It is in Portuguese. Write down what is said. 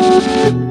Música